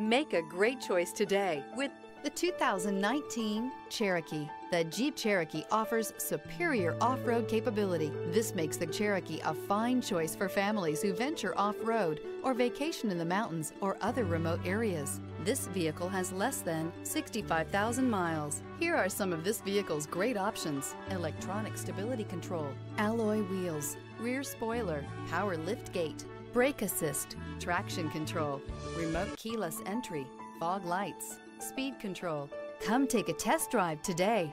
Make a great choice today with the 2019 Cherokee. The Jeep Cherokee offers superior off-road capability. This makes the Cherokee a fine choice for families who venture off-road or vacation in the mountains or other remote areas. This vehicle has less than 65,000 miles. Here are some of this vehicle's great options. Electronic stability control, alloy wheels, rear spoiler, power lift gate, brake assist, traction control, remote keyless entry, fog lights, speed control. Come take a test drive today.